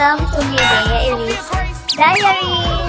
welcome to Hidaya Elise Diary!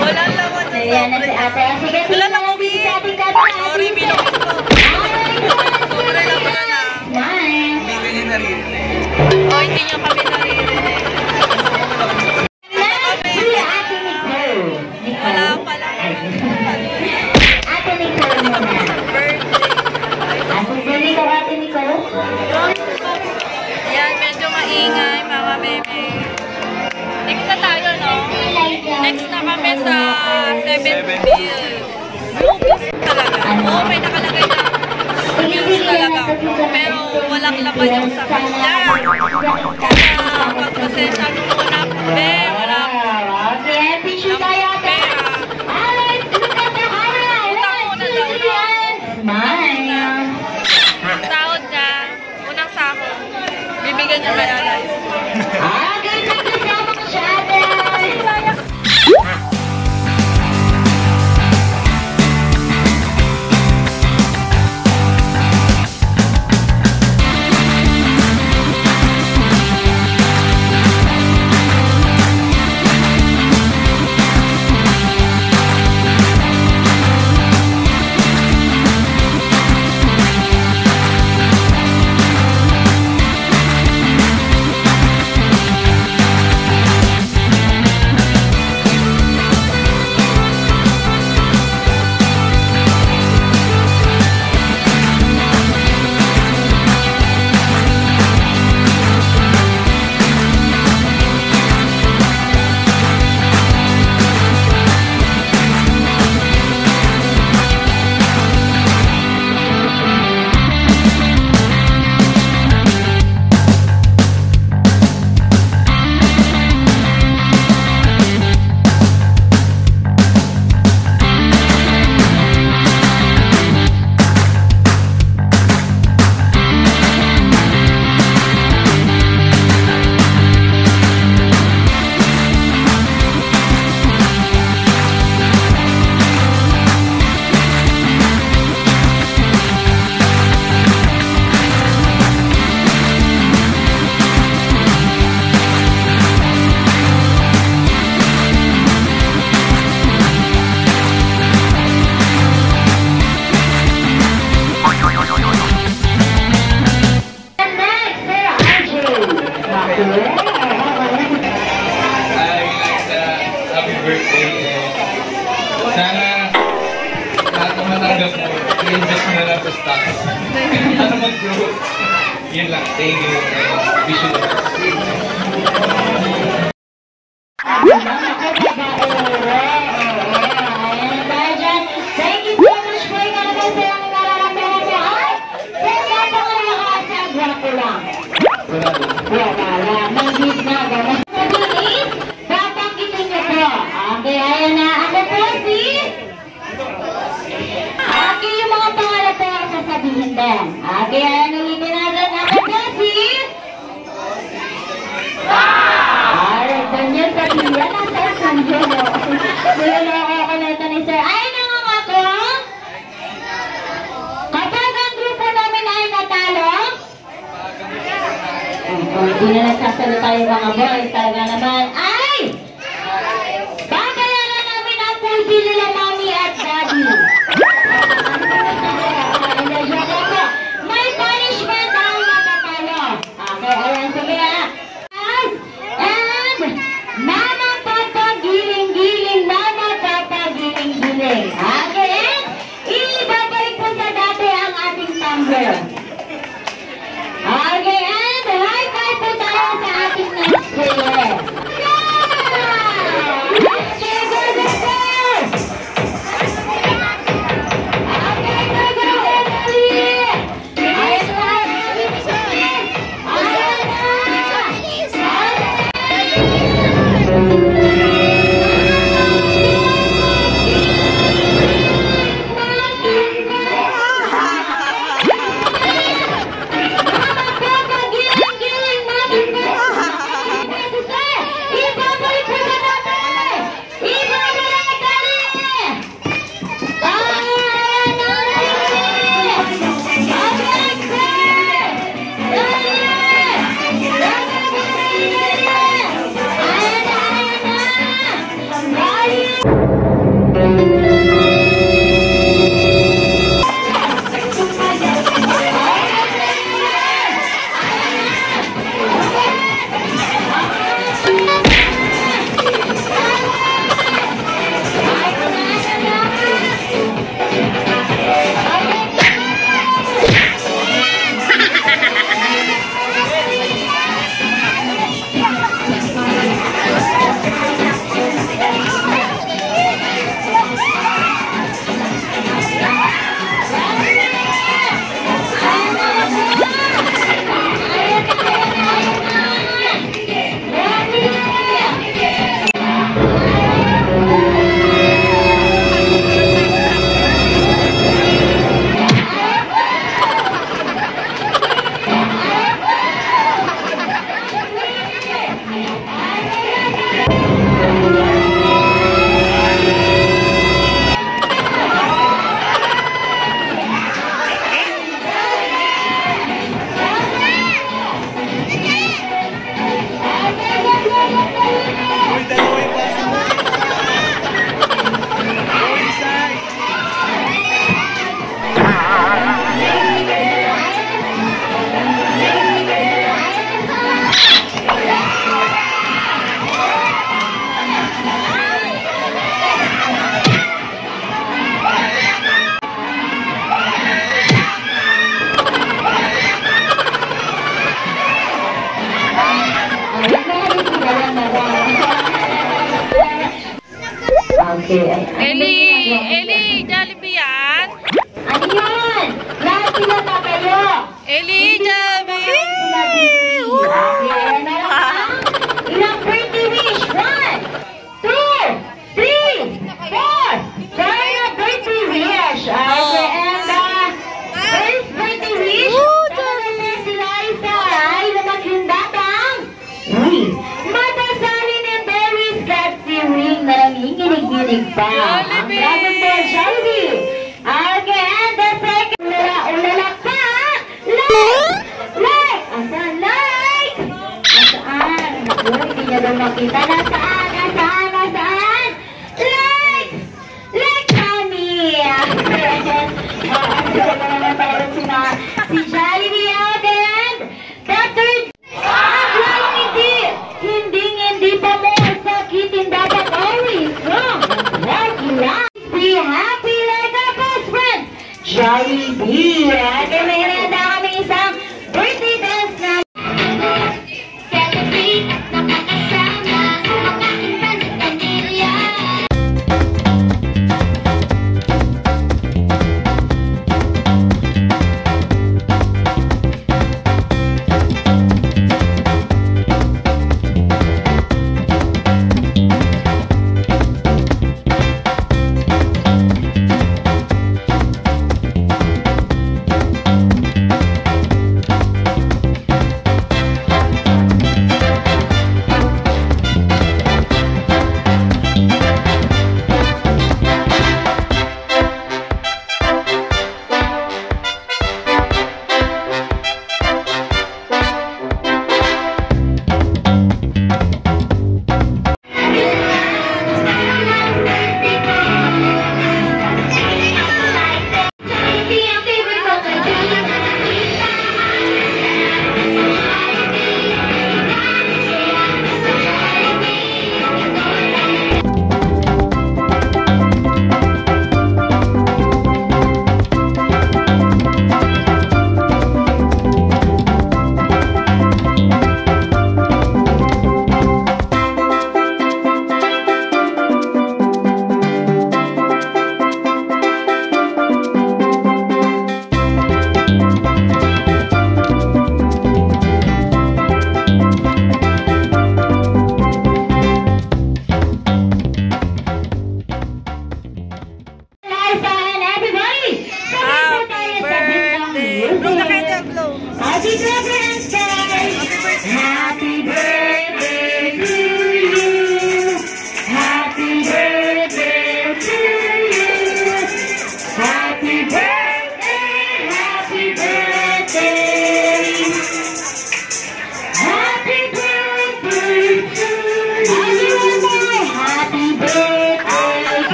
Walang laman na Ayan na si ate. Sige, Wala lang sige. Sorry, binukit ko. Sobre lang yun ah. Nice. O, hindi nyo kami 7th bill. Bluebees talaga. Oo, may nakalagay na bills talaga. Pero walang laman yung sa kanya. Kaya pagpasensya. Be, wala do daw, no? yan. Smile. Sahod niya, unang sahod. Bibigyan niya kay Para mag-grow. Yun lang. Thank you. Wish you the best. Thank you so much for yung ano kasi ang nararamdaman mo. Ay! Kaya napakalakas ang gwapo lang. Wala lang. Nandit na. Gano'n. Sabihin, babanggitin niyo po. Okay, ayan na. Ako po si... Okay, yung mga pangalan po ang din. Okay, ayan ulitin natin. Ako po si... Alright, Daniel Padilla, nasa studio mo. Wala na ako kalata ni Sir. Ay, nangangako? Kapag ang grupo namin ay natalo, hindi na nagsasalita yung mga boys. Talaga naman, ay! que... nakita natin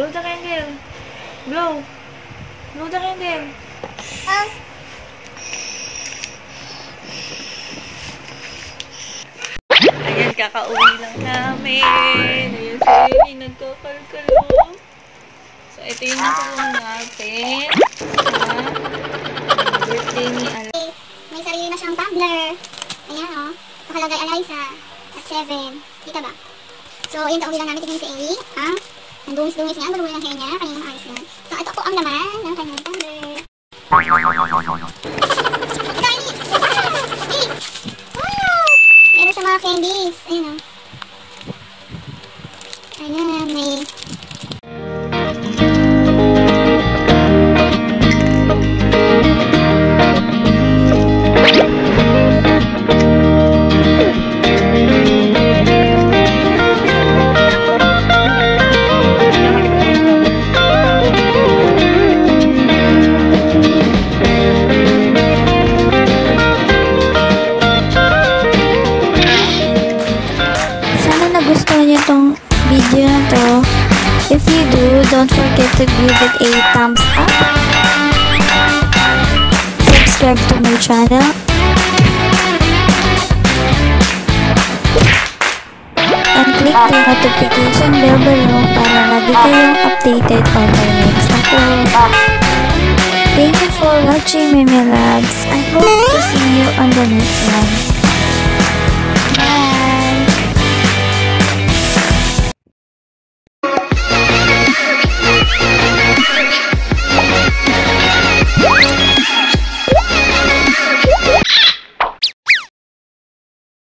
Blow the candle. Blow. Blow the candle. Ah. Ayan, kakauwi lang namin. Ayan, sorry, nagkakalkalo. Oh. So, ito yung nakulong natin sa birthday ni Alay. May sarili na siyang tumbler. Ayan, oh. Nakalagay Alay sa at 7. Kita ba? So, ayan, kauwi lang namin. Tignan si Ellie. Ang ang dungis-dungis niya, ang baluloy ng hair niya, kanyang ayos niya. So, ito po ang laman ng kanyang tumbler. Forget to give it a thumbs up. Subscribe to my channel. And click the notification bell below para lagi kayong updated on my next upload. Thank you for watching, Mimi Labs. I hope to see you on the